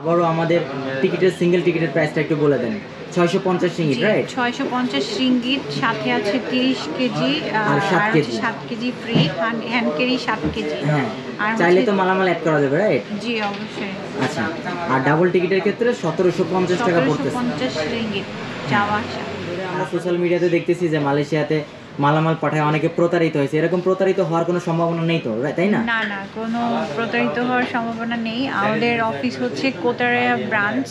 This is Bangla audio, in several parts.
আবারও আমাদের টিকিটের সিঙ্গেল টিকিটের প্রাইসটা একটু বলে দেন। ছয়শো পঞ্চাশ রিঙ্গিট রাইট ছয়শো পঞ্চাশ রিঙ্গিট সাথে আছে তিরিশ কেজি আর সাত কেজি। সাত কেজি ফ্রি হ্যান্ড ক্যারি সাত কেজি। হ্যাঁ চাইলে তো মালামাল অ্যাড করা যাবে রাইট জি অবশ্যই। আচ্ছা আর ডাবল টিকিটের ক্ষেত্রে সতেরোশো পঞ্চাশ টাকা পড়তেছে। পঞ্চাশ রিঙ্গিট যাওয়া আসা। আমরা সোশ্যাল মিডিয়াতে দেখতেছি যে মালয়েশিয়াতে মালামাল পাঠায় অনেকে প্রতারিত হয়েছে। এরকম প্রতারিত হওয়ার কোনো সম্ভাবনা নেই তো তাই না? না না কোনো প্রতারিত হওয়ার সম্ভাবনা নেই। আমাদের অফিস হচ্ছে কোতারিয়া ব্রাঞ্চ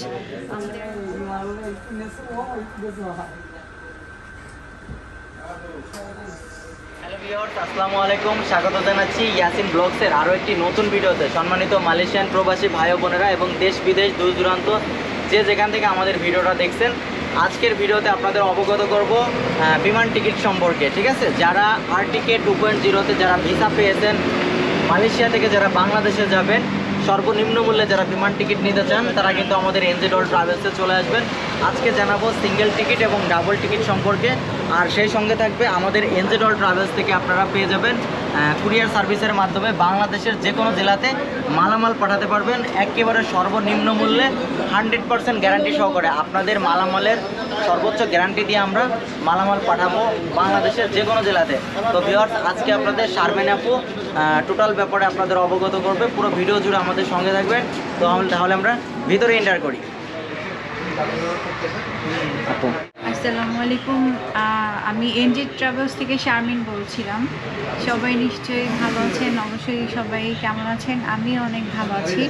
আসসালামু আলাইকুম। স্বাগত জানাচ্ছি ইয়াসিন ব্লগসের আরও একটি নতুন ভিডিওতে। সম্মানিত মালয়েশিয়ান প্রবাসী ভাই বোনেরা এবং দেশ বিদেশ দূর দূরান্ত যে যেখান থেকে আমাদের ভিডিওটা দেখছেন আজকের ভিডিওতে আপনাদের অবগত করব বিমান টিকিট সম্পর্কে, ঠিক আছে? যারা আর টিকে টু পয়েন্ট জিরোতে যারা ভিসা পেয়েছেন, মালয়েশিয়া থেকে যারা বাংলাদেশে যাবেন, সর্বনিম্ন মূল্যে যারা বিমান টিকিট নিতে চান, তারা কিন্তু আমাদের এনজেড অল ট্রাভেলসে চলে আসবেন। আজকে জানাব সিঙ্গেল টিকিট এবং ডাবল টিকিট সম্পর্কে, আর সেই সঙ্গে থাকবে আমাদের এনজেড অল ট্রাভেলস থেকে আপনারা পেয়ে যাবেন। কুরিয়ার সার্ভিসের মাধ্যমে বাংলাদেশের যে কোনো জেলাতে মালামাল পাঠাতে পারবেন। একেবারে সর্বনিম্ন মূল্যে হান্ড্রেড পার্সেন্ট গ্যারান্টি সহকারে আপনাদের মালামালের সর্বোচ্চ গ্যারান্টি দিয়ে আমরা মালামাল পাঠাবো বাংলাদেশের যে কোনো জেলাতে। তো ভিওর্স আজকে আপনাদের শারমেন আপু টোটাল ব্যাপারে আপনাদের অবগত করবে। পুরো ভিডিও জুড়ে আমাদের সঙ্গে থাকবেন। তো তাহলে আমরা ভিতরে এন্টার করি। আসসালামু আলাইকুম। আমি এনজি ট্রাভেলস থেকে শারমিন বলছিলাম। সবাই নিশ্চয়ই ভালো আছেন, অবশ্যই সবাই কেমন আছেন? আমি অনেক ভালো আছি।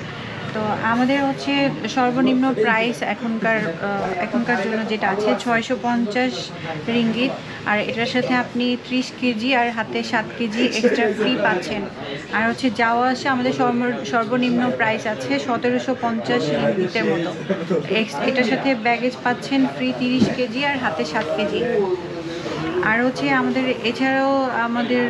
তো আমাদের হচ্ছে সর্বনিম্ন প্রাইস এখনকার এখনকার জন্য যেটা আছে ছয়শো পঞ্চাশ রিঙ্গিত। আর এটার সাথে আপনি ত্রিশ কেজি আর হাতে সাত কেজি এক্সট্রা ফ্রি পাচ্ছেন। আর হচ্ছে যাওয়া আসা আমাদের সর্বনিম্ন প্রাইস আছে সতেরোশো পঞ্চাশ রিঙ্গিতের মতো। এটার সাথে ব্যাগেজ পাচ্ছেন ফ্রি তিরিশ কেজি আর হাতে সাত কেজি। আর হচ্ছে আমাদের এছাড়াও আমাদের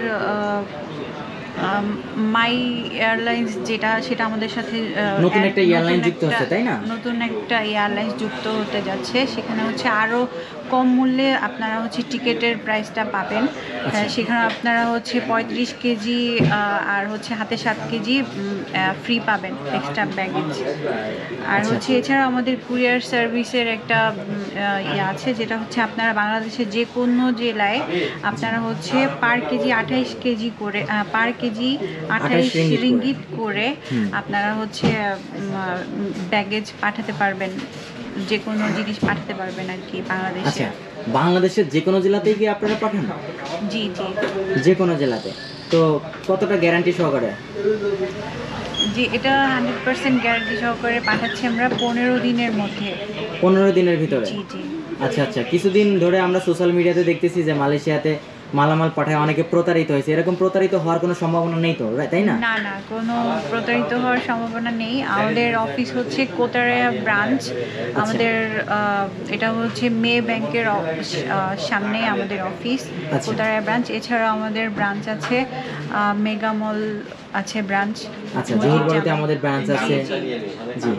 মাই এয়ারলাইন্স যেটা সেটা আমাদের সাথে নতুন একটা নতুন যুক্ত হচ্ছে, তাই না? নতুন একটা এয়ারলাইন্স যুক্ত হতে যাচ্ছে সেখানে হচ্ছে আরও কম মূল্যে আপনারা হচ্ছে টিকেটের প্রাইসটা পাবেন আচ্ছা। সেখানে আপনারা হচ্ছে পঁয়ত্রিশ কেজি আর হচ্ছে হাতে সাত কেজি ফ্রি পাবেন এক্সট্রা ব্যাগেজ আর আচ্ছা। হচ্ছে এছাড়া আমাদের কুরিয়ার সার্ভিসের একটা ইয়ে আছে যেটা হচ্ছে আপনারা বাংলাদেশের যে কোনো জেলায় আপনারা হচ্ছে পার কেজি আঠাইশ কেজি করে পার কেজি আঠাইশ রিঙ্গিত করে। আপনারা হচ্ছে ব্যাগেজ পাঠাতে পারবেন যে কোনো জিনিস পাঠাতে পারবেন আর কি বাংলাদেশে। আচ্ছা বাংলাদেশের যে কোনো জেলাতেই কি আপনারা পাঠান? জি জি। যে কোনো জেলাতে। তো কতটা গ্যারান্টি সহকারে? জি এটা হান্ড্রেড পার্সেন্ট গ্যারান্টি সহকারে পাঠাচ্ছি আমরা পনেরো দিনের মধ্যে। পনেরো দিনের ভিতরে? জি জি। আচ্ছা আচ্ছা। কিছুদিন ধরে আমরা সোশ্যাল মিডিয়াতে দেখতেছি যে মালয়েশিয়াতে মালামাল পাঠায় অনেকে প্রতারিত হয়েছে। এরকম প্রতারিত হওয়ার কোনো সম্ভাবনা নেই তো তাই না? না না কোনো প্রতারিত হওয়ার সম্ভাবনা নেই। আমাদের অফিস হচ্ছে কোতারিয়া ব্রাঞ্চ আমাদের এটা হচ্ছে মে ব্যাংকের সামনে আমাদের অফিস আচ্ছা। কোতারিয়া ব্রাঞ্চ এছাড়া আমাদের ব্রাঞ্চ আছে মেগা মল আছে ব্রাঞ্চ আচ্ছা জহুরবাড়িতে আমাদের ব্রাঞ্চ আছে। জি।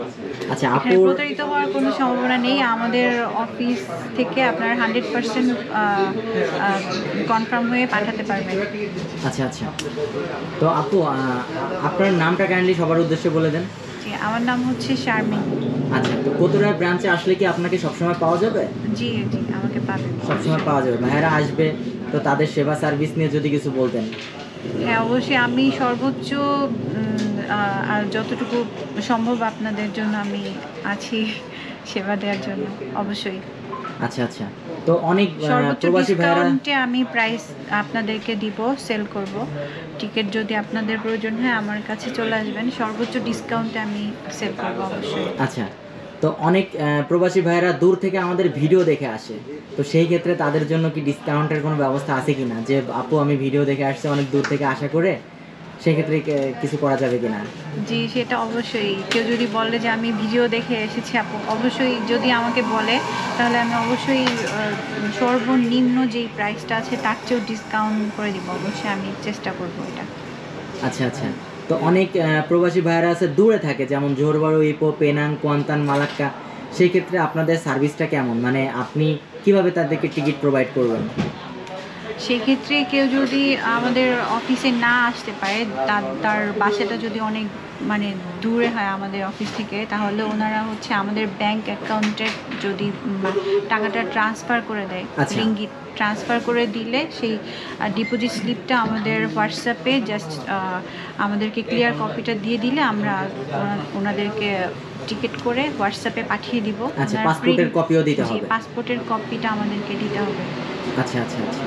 আচ্ছা এখানে আপুর প্রতারিত হওয়ার কোনো সম্ভাবনা নেই। আমাদের অফিস থেকে আপনার হান্ড্রেড পার্সেন্ট কনফার্ম হয়ে পাঠাতে পারবেন। আচ্ছা আচ্ছা। তো আপু আপনার নামটা কাইন্ডলি সবার উদ্দেশ্যে বলে দেন। জি আমার নাম হচ্ছে শারমিন। আচ্ছা তো কোতরা ব্রাঞ্চে আসলে কি আপনাকে সবসময় পাওয়া যাবে? জি জি আমাকে পাবেন। সবসময় পাওয়া যাবে। ভাইয়েরা আসবে তো তাদের সেবা সার্ভিস নিয়ে যদি কিছু বলতেন। হ্যাঁ অবশ্যই আমি সর্বোচ্চ আর যতটুকু সম্ভব আপনাদের জন্য আমি আছি সেবা দেওয়ার জন্য অবশ্যই। আচ্ছা আচ্ছা। তো অনেক প্রবাসী ভাইরা আমি প্রাইস আপনাদেরকে দিব সেল করব। টিকিট যদি আপনাদের প্রয়োজন হয় আমার কাছে চলে আসবেন। সর্বোচ্চ ডিসকাউন্টে আমি সেল করব অবশ্যই। আচ্ছা তো অনেক প্রবাসী ভাইয়েরা দূর থেকে আমাদের ভিডিও দেখে আসে। তো সেই ক্ষেত্রে তাদের জন্য কি ডিসকাউন্টের কোনো ব্যবস্থা আছে কিনা? যে আপু আমি ভিডিও দেখে আসছে অনেক দূর থেকে আশা করে। সেক্ষেত্রে কিছু করা যাবে কিনা? জি সেটা অবশ্যই। কেউ যদি বলে যে আমি ভিডিও দেখে এসেছি আপু অবশ্যই যদি আমাকে বলে তাহলে আমি অবশ্যই সর্বনিম্ন যেই প্রাইসটা আছে তার চেয়েও ডিসকাউন্ট করে দিব। অবশ্যই আমি চেষ্টা করব এটা। আচ্ছা আচ্ছা। তো অনেক প্রবাসী ভাইয়েরা আছে দূরে থাকে যেমন জোরবাড়ু ইপো পেনাং কোয়ান্তান মালাক্কা। সেই ক্ষেত্রে আপনাদের সার্ভিসটা কেমন? মানে আপনি কীভাবে তাদেরকে টিকিট প্রোভাইড করবেন? সেক্ষেত্রে কেউ যদি আমাদের অফিসে না আসতে পারে তার বাসাটা যদি অনেক মানে দূরে হয় আমাদের অফিস থেকে তাহলে ওনারা হচ্ছে আমাদের ব্যাংক অ্যাকাউন্টে যদি টাকাটা ট্রান্সফার করে দেয় আচ্ছা। রিঙ্গিত ট্রান্সফার করে দিলে সেই ডিপোজিট স্লিপটা আমাদের হোয়াটসঅ্যাপে জাস্ট আমাদেরকে ক্লিয়ার কপিটা দিয়ে দিলে আমরা ওনাদেরকে টিকিট করে হোয়াটসঅ্যাপে পাঠিয়ে দিব আচ্ছা, পাসপোর্টের কপিও দিতে হবে। পাসপোর্টের কপিটা আমাদেরকে দিতে হবে আচ্ছা আচ্ছা আচ্ছা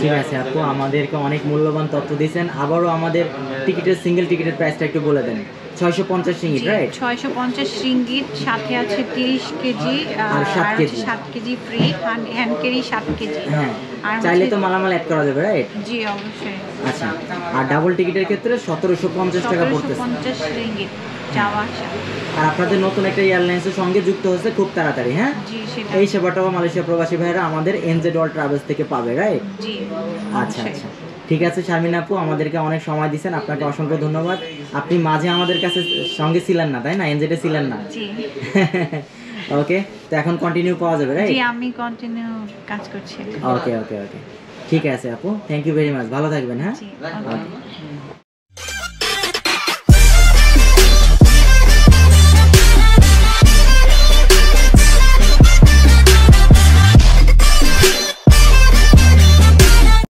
ঠিক আছে আপু আমাদেরকে অনেক মূল্যবান তথ্য দিয়েছেন। আবারও আমাদের টিকিটের সিঙ্গেল টিকিটের প্রাইসটা একটু বলে দেন। ছয়শো পঞ্চাশ রিঙ্গিট রাইট ছয়শো পঞ্চাশ সাথে আছে তিরিশ কেজি আর সাত কেজি। সাত কেজি ফ্রি হ্যান্ড ক্যারি সাত কেজি। হ্যাঁ চাইলে তো মালামাল অ্যাড করা যাবে রাইট জি অবশ্যই। আচ্ছা আর ডাবল টিকিটের ক্ষেত্রে সতেরোশো পঞ্চাশ টাকা পড়তেছে। পঞ্চাশ যাওয়া আসা। আর আপনাদের নতুন একটা এয়ারলাইন্সের সঙ্গে যুক্ত হচ্ছে খুব তাড়াতাড়ি হ্যাঁ? এই সেবাটাও মালয়েশিয়া প্রবাসী ভাইরা আমাদের এনজেড অল ট্রাভেলস থেকে পাবে রাইট আচ্ছা আচ্ছা। ঠিক আছে শারমিন আপু আমাদেরকে অনেক সময় দিয়েছেন আপনাকে অসংখ্য ধন্যবাদ। আপনি মাঝে আমাদের কাছে সঙ্গে ছিলেন না তাই না? এনজেডে ছিলেন না। ওকে তো এখন কন্টিনিউ পাওয়া যাবে জি রাইট আমি কন্টিনিউ কাজ করছি। ওকে ওকে ওকে ঠিক আছে আপু থ্যাংক ইউ ভেরি মাচ ভালো থাকবেন হ্যাঁ?